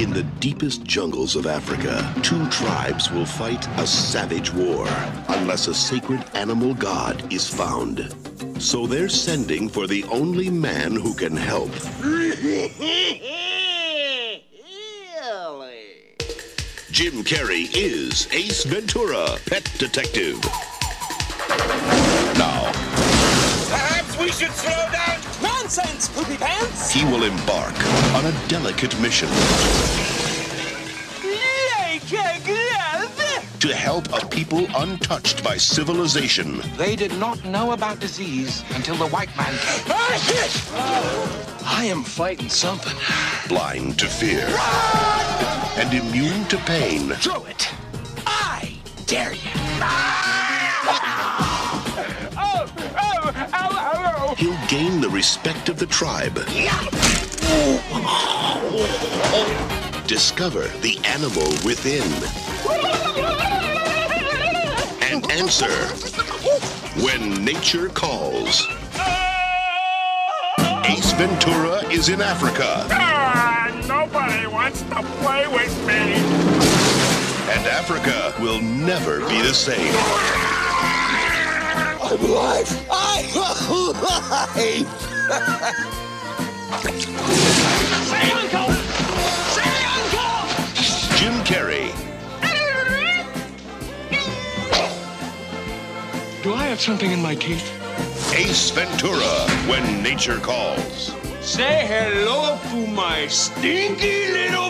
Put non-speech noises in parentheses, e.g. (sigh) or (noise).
In the deepest jungles of Africa, two tribes will fight a savage war unless a sacred animal god is found. So they're sending for the only man who can help. (laughs) Jim Carrey is Ace Ventura, pet detective. Now, Perhaps we should slow down. Nonsense, poopy pants! he will embark on a delicate mission Like a glove! To help a people untouched by civilization. They did not know about disease until the white man came. Ah, I am fighting something. blind to fear, and immune to pain. Throw it. I dare you. (laughs) Oh, oh, ow, ow, He'll gain the respect of the tribe. (laughs) Discover the animal within and answer when nature calls. Ace Ventura is in Africa, Ah, nobody wants to play with me. and Africa will never be the same. I'm alive! (laughs) I'm alive! Do I have something in my teeth? Ace Ventura, when nature calls. Say hello to my stinky little friend!